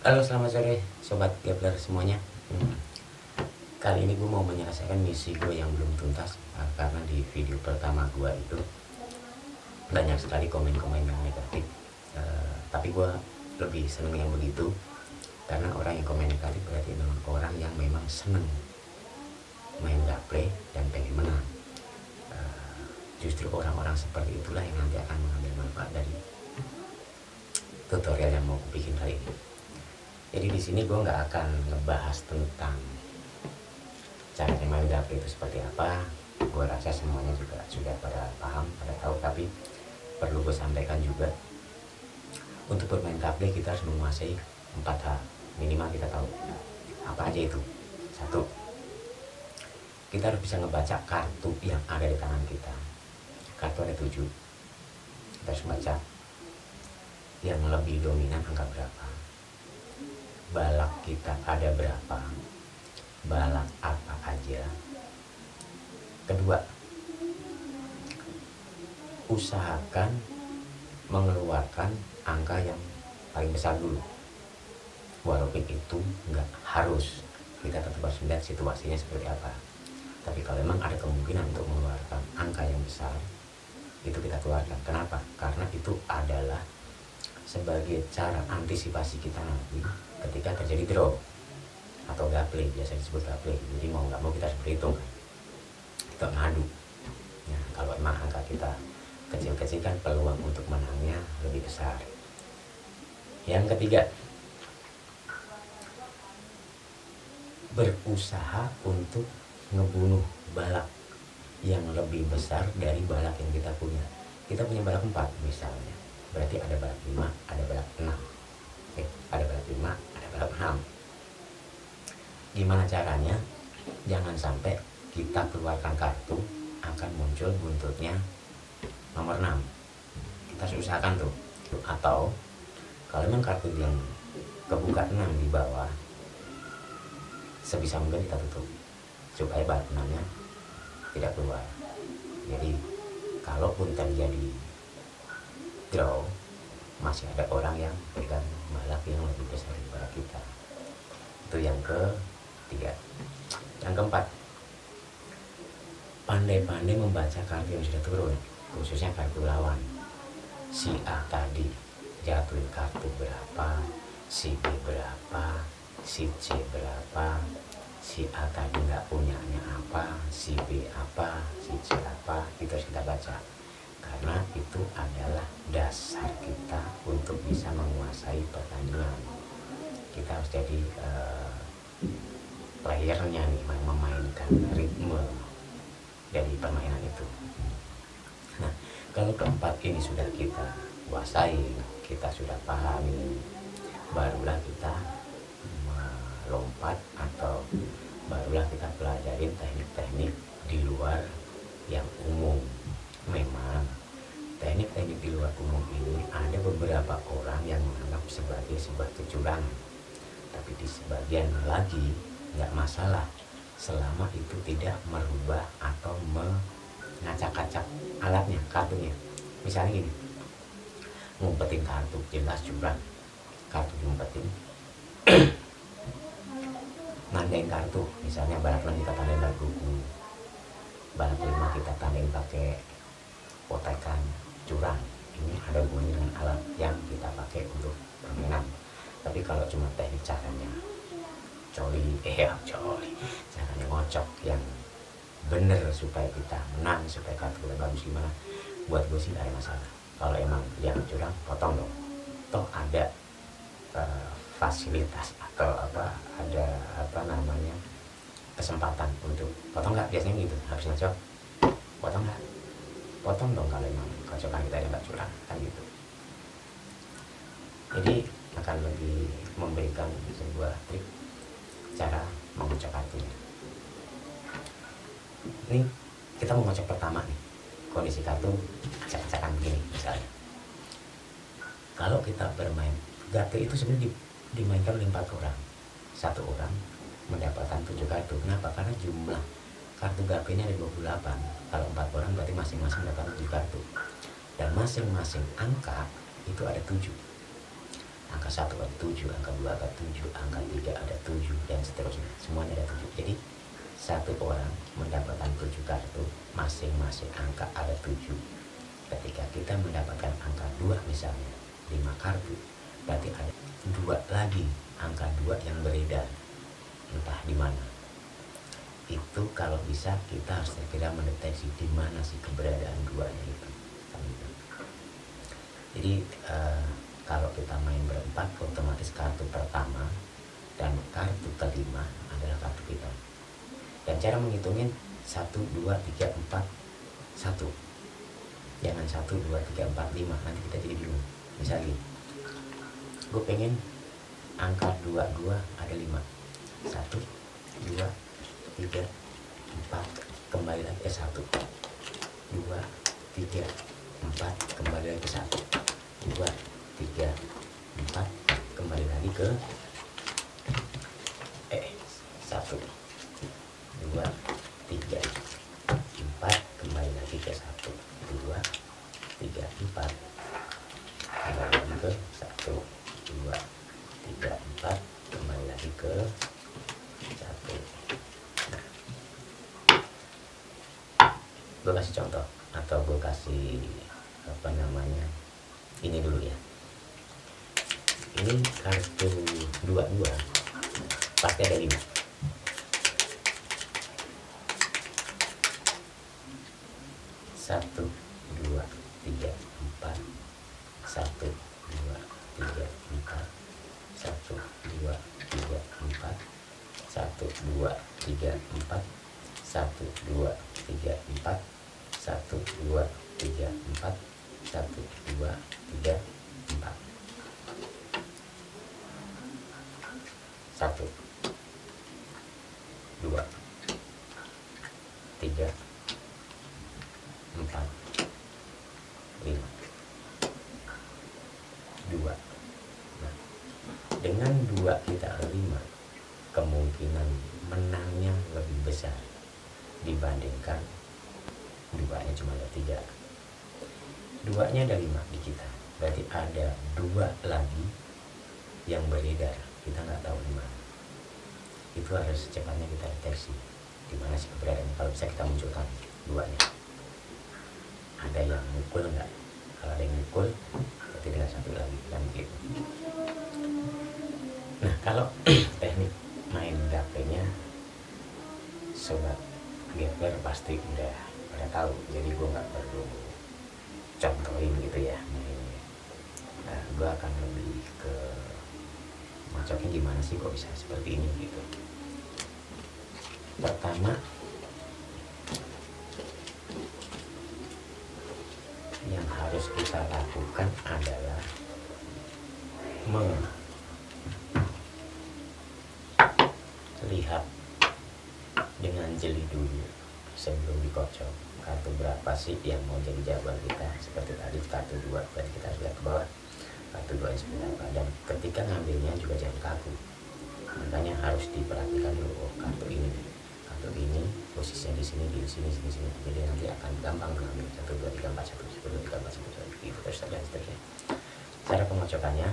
Halo selamat sore sobat gambler semuanya. Hmm. Kali ini gue mau menyelesaikan misi gue yang belum tuntas uh, Karena di video pertama gue itu Banyak sekali komen-komen yang negatif. Uh, Tapi gue lebih seneng yang begitu Karena orang yang komen negatif berarti memang orang yang memang seneng Main gameplay dan pengen menang. Uh, Justru orang-orang seperti itulah yang nanti akan mengambil manfaat dari tutorial yang mau bikin kali ini jadi di sini gue nggak akan ngebahas tentang cara main dapur itu seperti apa. Gue rasa semuanya juga sudah pada paham pada tahu. Tapi perlu gue sampaikan juga untuk bermain gameplay kita harus menguasai empat hal. Minimal kita tahu apa aja itu. Satu kita harus bisa ngebaca kartu yang ada di tangan kita. Kartu ada tujuh. Kita harus baca yang lebih dominan angka berapa balak kita ada berapa? Balak apa aja? Kedua usahakan mengeluarkan angka yang paling besar dulu. Walaupun itu nggak harus. Kita tetap harus melihat situasinya seperti apa. Tapi kalau memang ada kemungkinan untuk mengeluarkan angka yang besar itu kita keluarkan. Kenapa? Karena itu adalah sebagai cara antisipasi kita nanti ketika terjadi draw atau gaple biasa disebut gaple. Jadi mau nggak mau kita harus berhitung kita ngadu ya, kalau emang angka kita kecil-kecil kan peluang untuk menangnya lebih besar. Yang ketiga berusaha untuk ngebunuh balak yang lebih besar dari balak yang kita punya. Kita punya balak empat misalnya berarti ada balak lima ada balak enam. Eh ada balak lima berham gimana caranya? Jangan sampai kita keluarkan kartu akan muncul buntutnya nomor 6 kita usahakan tuh. Atau kalau memang kartu yang kebuka 6 di bawah sebisa mungkin kita tutup. Supaya balik 6 nya tidak keluar. Jadi kalaupun terjadi draw masih ada orang yang pegang balak yang lebih besar daripada kita. Itu yang ketiga. Yang keempat pandai-pandai membaca kartu yang sudah turun khususnya kartu lawan. Si A tadi jatuhin kartu berapa si B berapa si C berapa si A tadi nggak punyanya apa si B apa si C apa itu harus kita baca karena itu adalah dasar kita untuk bisa menguasai pertandingan. Kita harus jadi uh, playernya nih memainkan ritme dari permainan itu. Nah kalau keempat ini sudah kita kuasai kita sudah pahami barulah kita melompat atau barulah kita pelajarin teknik-teknik di luar yang umum memang teknik-teknik di luar umum ini ada beberapa orang yang menganggap sebagai sebuah kecurangan. Tapi di sebagian lagi nggak masalah. Selama itu tidak merubah atau mengacak-acak alatnya kartunya. Misalnya gini ngumpetin kartu jelas curang kartu ngumpetin. Nandain kartu misalnya barat kita tandain lagu barat lima kita tandain pakai potekan curang. Ini ada dengan alat yang kita pakai untuk permainan. Tapi kalau cuma teknik caranya coli eh ya coli caranya ngocok yang bener supaya kita menang supaya kartu bagus gimana? Buat gue sih ada masalah. Kalau emang yang curang potong dong. Toh ada uh, fasilitas atau apa ada apa namanya kesempatan untuk potong nggak? Biasanya gitu habis ngocok potong nggak potong dong kalau memang kocokan kita yang nggak curang kan gitu. Jadi akan lebih memberikan sebuah trik cara mengocok kartunya ini kita mau ngocok pertama nih kondisi kartu acak-acakan begini misalnya. Kalau kita bermain gato itu sebenarnya dimainkan oleh empat orang. Satu orang mendapatkan tujuh kartu. Kenapa? Karena jumlah kartu GP ini ada 28 kalau empat orang berarti masing-masing dapat 7 kartu. Dan masing-masing angka itu ada 7 angka satu ada tujuh angka dua ada tujuh angka tiga ada tujuh dan seterusnya. Semuanya ada tujuh. Jadi satu orang mendapatkan tujuh kartu masing-masing angka ada tujuh. Ketika kita mendapatkan angka dua misalnya lima kartu berarti ada dua lagi angka dua yang beredar entah di mana itu kalau bisa kita harus segera mendeteksi di mana sih keberadaan duanya itu. Jadi uh, kalau kita main berempat otomatis kartu pertama dan kartu kelima adalah kartu kita. Dan cara menghitungin satu dua tiga empat satu. Jangan satu dua tiga empat lima nanti kita jadi bingung. Misalnya gue pengen angka dua dua ada lima. Satu dua tiga empat kembali lagi ke satu. Dua tiga empat kembali lagi ke satu. Dua tiga empat kembali lagi ke eh satu dua tiga empat kembali lagi ke satu dua tiga empat kembali lagi ke satu dua tiga empat kembali lagi ke gue kasih contoh atau gue kasih apa namanya ini dulu ya. Ini kartu dua dua pasti ada lima. Satu dua tiga empat. Satu dua tiga empat. Satu dua tiga empat. Satu dua tiga empat. Satu dua tiga empat satu dua tiga empat satu dua tiga empat satu dua tiga empat lima dua nah dengan dua kita lima kemungkinan menangnya lebih besar dibandingkan duanya cuma ada tiga. Duanya ada lima di kita. Berarti ada dua lagi yang beredar. Kita nggak tahu di mana. Itu harus secepatnya kita deteksi di mana sih keberadaannya kalau bisa kita munculkan duanya. Ada yang mukul nggak? Kalau ada yang mukul berarti dengan satu lagi kan begitu nah kalau teknik main dapenya sobat gambler pasti udah pada tahu jadi gue nggak perlu contohin gitu ya nah, gue akan lebih ke macoknya gimana sih kok bisa seperti ini gitu. Pertama yang harus kita lakukan adalah melihat dengan jeli dulu sebelum dikocok kartu berapa sih yang mau jadi jawaban kita seperti tadi kartu dua dan kita lihat ke bawah kartu dua itu berapa dan ketika ngambilnya juga jangan kaku makanya harus diperhatikan dulu oh kartu ini kartu ini posisinya di sini di sini sini sini jadi nanti akan gampang mengambil satu dua tiga empat satu satu dua tiga empat satu gitu terus dan seterusnya cara pengocokannya